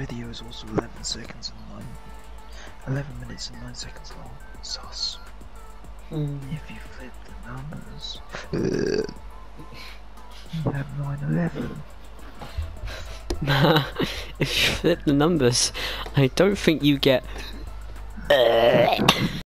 video is also 11 seconds and 9, 11 minutes and 9 seconds long. Sus. Mm. If you flip the numbers, you have 911. if you flip the numbers, I don't think you get. Uh,